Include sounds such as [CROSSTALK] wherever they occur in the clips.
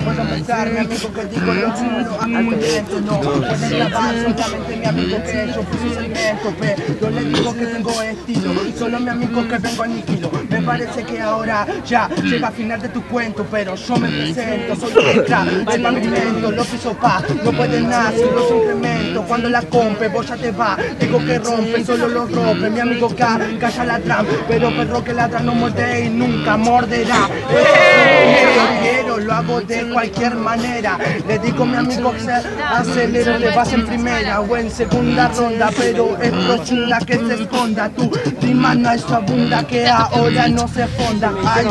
Puedo pensar, mi amigo, que digo lo chulo, argumento, no Pueden grabar solamente mi amigo que yo fui su segmento Pero le digo que tengo estilo, solo mi amigo que vengo aniquilo Me parece que ahora ya llega a final de tu cuento Pero yo me presento, soy crack, [LAUGHS] el movimiento, lo piso pa No pueden nada si los incremento Cuando la compre, vos ya te va Digo que rompe, solo lo rompe Mi amigo K, calla la trampa Pero perro que ladra no muerde y nunca morderá. Quiero, lo hago de cualquier manera. Le digo a mi amigo que acelero Te vas en primera o en segunda ronda Pero es profunda que se esconda. Tú, rima no es abunda que ahora no se fonda Ay,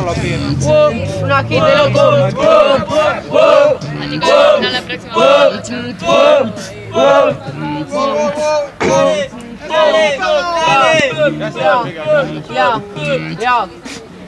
Wow, una hit de loco. No, la próxima. Ya, ya.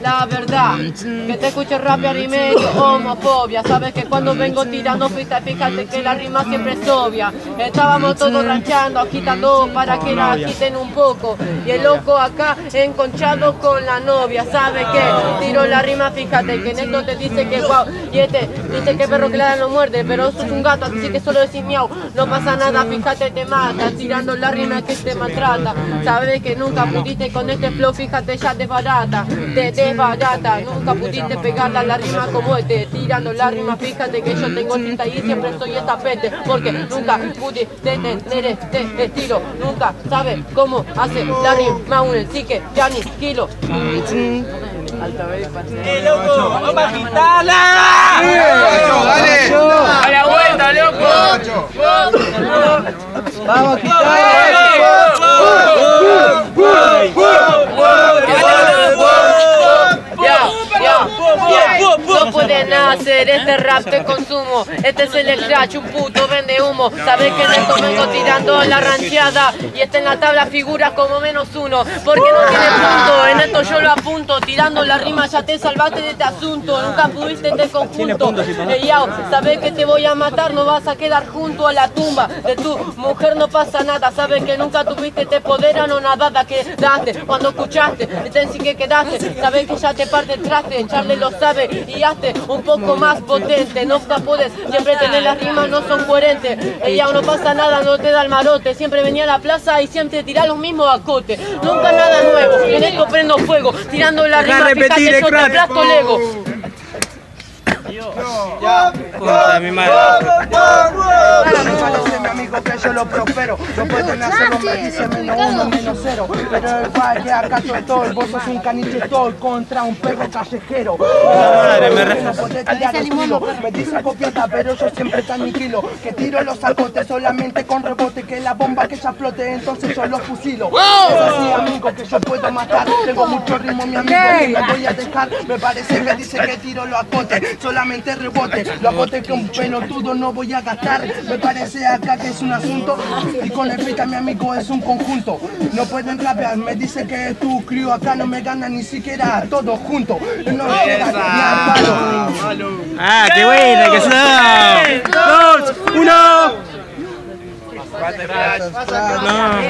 La verdad, que te escucho rapear y medio homofobia. Sabes que cuando vengo tirando pista, fíjate que la rima siempre es obvia. Estábamos todos ranchando, agitando para que la agiten un poco. Y el loco acá enconchado con la novia. ¿Sabes que Tiro la rima, fíjate que Neto te dice que guau Y este dice que perro que la no muerde. Pero sos un gato, así que solo decís miau. No pasa nada, fíjate te mata. Tirando la rima que te maltrata. Sabes que nunca pudiste con este flow, fíjate ya te barata Te desbarata, nunca pudiste pegarla la rima como este Tirando la rima, fíjate que yo tengo tinta y siempre soy estapete Porque nunca pudiste tener este estilo Nunca sabes cómo hace la rima un así que ya ni kilo ¡Eh, loco! ¡Vamos a agitarla! Dale. ¡A la vuelta, loco! Vamos a Ya, ya, ya. Hacer este rap de consumo. Este es el scratch, un puto vende humo. Sabes que en esto vengo tirando la rancheada. Y está en la tabla figura como menos uno. Porque no tiene punto. En esto yo lo apunto. Tirando la rima ya te salvaste de este asunto. Nunca pudiste este conjunto. Ey, yao, sabes que te voy a matar. No vas a quedar junto a la tumba de tu mujer. No pasa nada. Sabes que nunca tuviste este poder anonadada que daste. Cuando escuchaste, te sí que quedaste. Sabes que ya te parte el traste. Charlie lo sabe y hazte un poco más potente. No te puedes siempre tener las rimas, no son coherentes. Ella no pasa nada, no te da el marote. Siempre venía a la plaza y siempre tira los mismos acotes. Nunca nada nuevo. En esto prendo fuego. Tirando la rima, repetir, fíjate, yo te aplasto Lego. Mi amigo que yo lo prospero. No pueden hacerlo, me dice menos uno, menos cero. Pero el valle acaso estoy Vos sos un caniche estoy contra un perro callejero. No tirar el estilo Me dice copiata, pero yo siempre tan tranquilo Que tiro los sacotes solamente con rebote Que la bomba que ya flote, entonces yo los fusilo. Es así amigo que yo puedo matar. Tengo mucho ritmo mi amigo y me voy a dejar. Me parece que dice que tiro los acotes Solamente rebote, los acotes que un pelotudo no voy a gastar Me parece acá que es un asunto Y con el pita mi amigo es un conjunto No pueden rapear, me dice que tu crío acá no me gana ni siquiera todos juntos No llega ni al palo ¡Ah, qué buena que son! ¡Dos! ¡Uno! No.